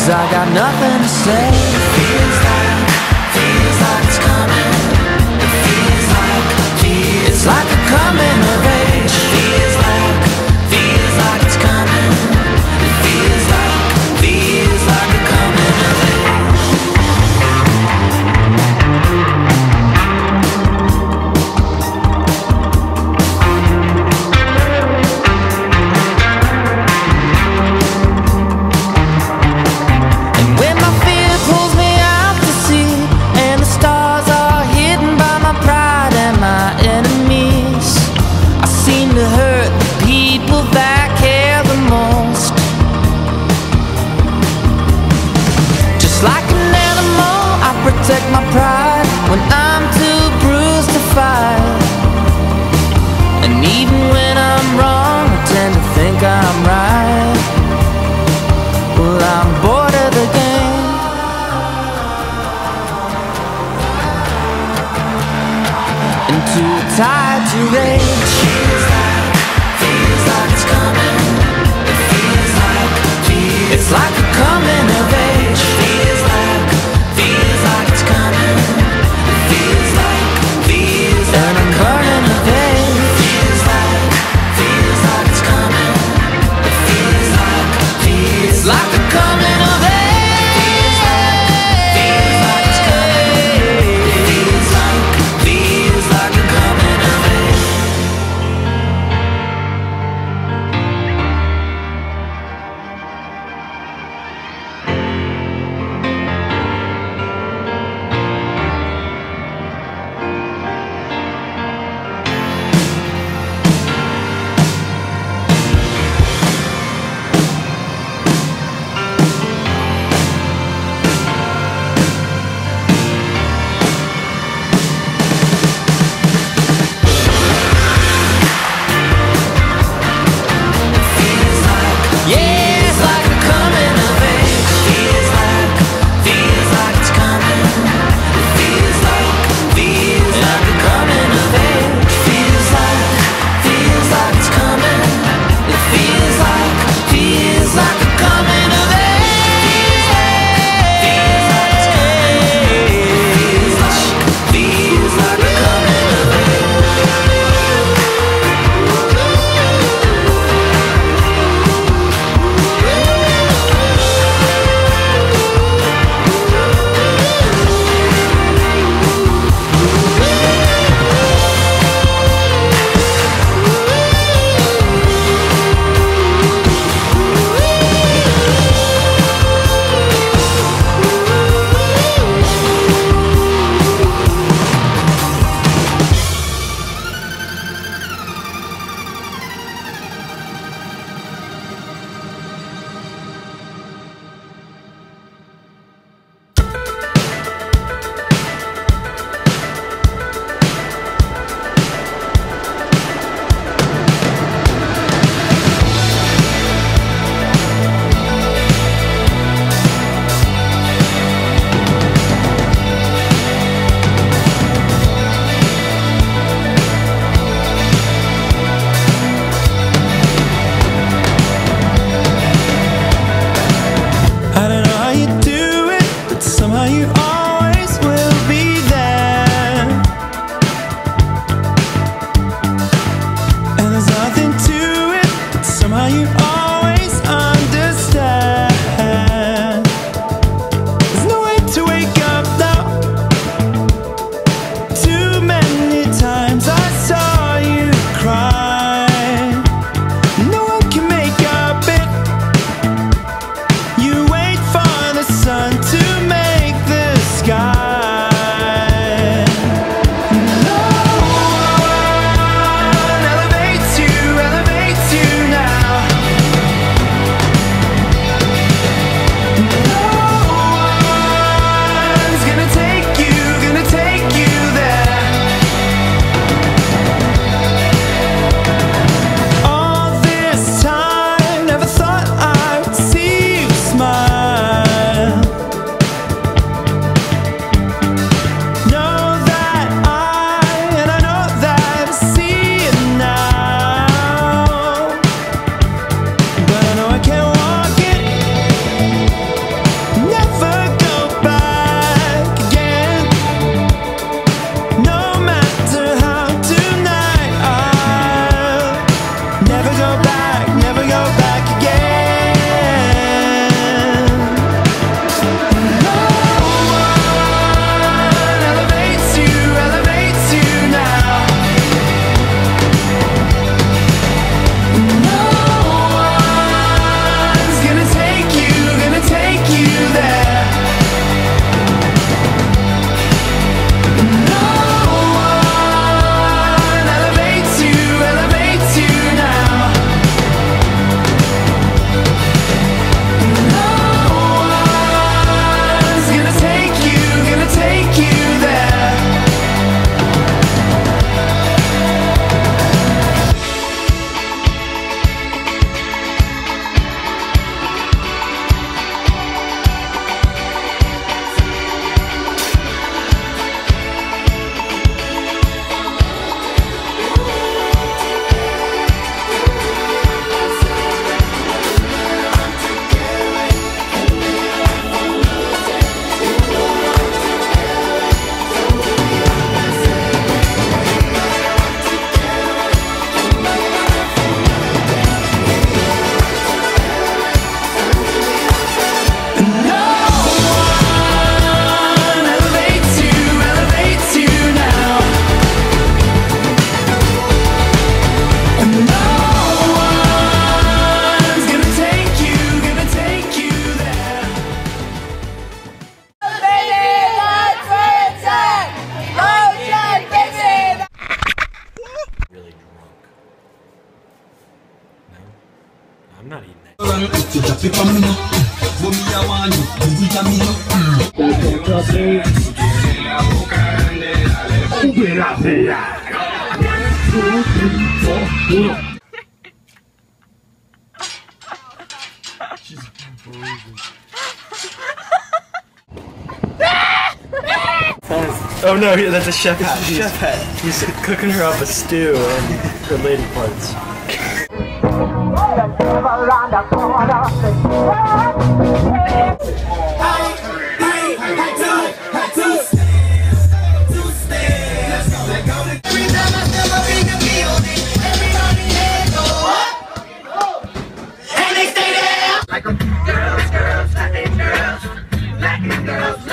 Cause I got nothing to say. Feels like, feels like it's coming. It feels like, feels it's like a coming of age. today Oh no, that's a chef hat. He's, chef hat. He's cooking her up a stew and her lady parts. like them. Girls, girls, Latin girls, Latin girls.